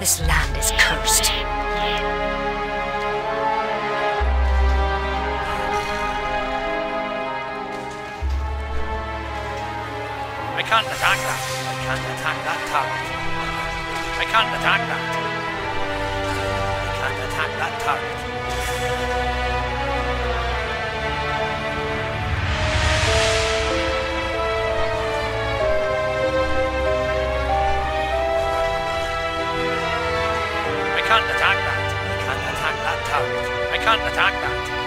This land is cursed. I can't attack that. I can't attack that target. I can't attack that. I can't attack that target. Can't attack that. I can't attack that target. I can't attack that.